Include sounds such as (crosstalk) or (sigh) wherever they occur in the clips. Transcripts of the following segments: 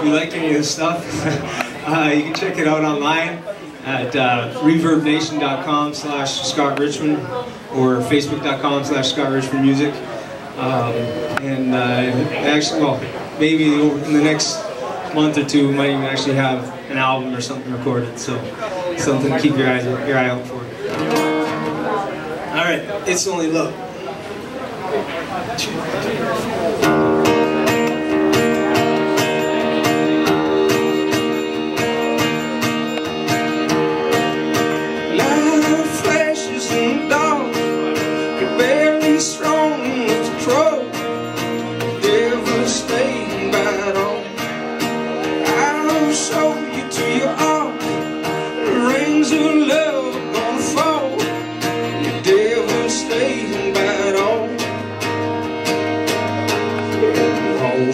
If you like any of this stuff, (laughs) uh, you can check it out online at uh, reverbnation.com slash Scott Richmond or facebook.com slash Scott Richmond Music. Um, and uh, actually, well, maybe in the next month or two, we might even actually have an album or something recorded. So something to keep your eyes your eye out for. All right, it's only love.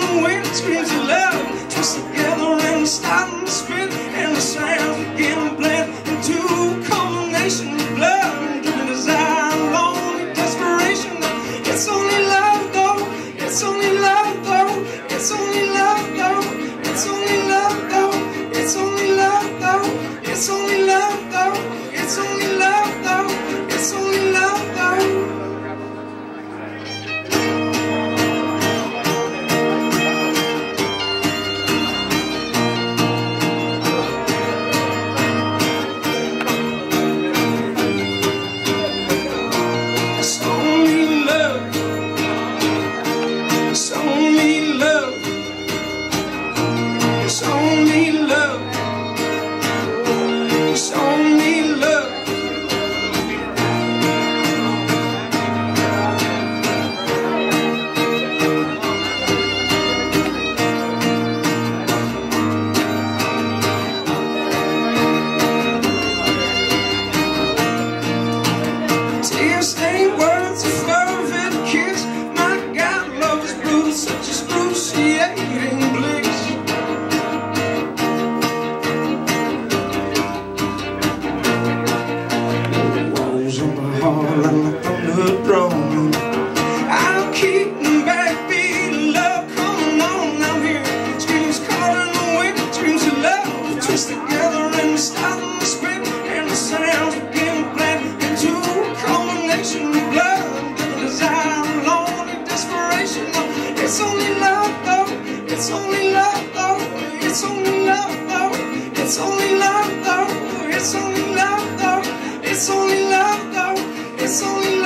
the wind, of love, twist together and spin, and the sounds begin to blend into I'll keep them back, love on. Here, screams calling the wind, screams of love, twist together and and the sounds begin to blend into a of driven desire, lonely desperation. It's only love though, it's only love though, it's only love though, it's only love though, it's only love though, it's only love only